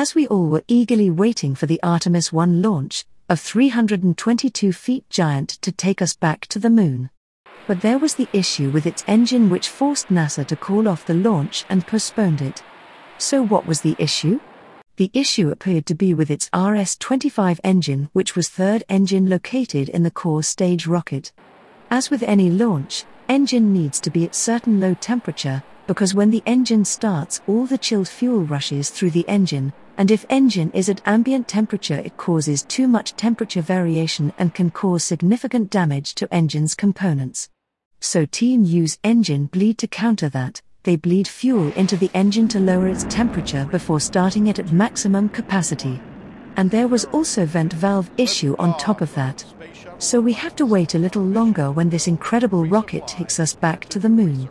As we all were eagerly waiting for the Artemis 1 launch, a 322 feet giant to take us back to the moon. But there was the issue with its engine which forced NASA to call off the launch and postponed it. So, what was the issue? The issue appeared to be with its RS 25 engine, which was third engine located in the core stage rocket. As with any launch, engine needs to be at certain low temperature, because when the engine starts, all the chilled fuel rushes through the engine, and if engine is at ambient temperature, it causes too much temperature variation and can cause significant damage to engine's components. So team use engine bleed to counter that. They bleed fuel into the engine to lower its temperature before starting it at maximum capacity. And there was also vent valve issue on top of that. So we have to wait a little longer when this incredible rocket takes us back to the moon.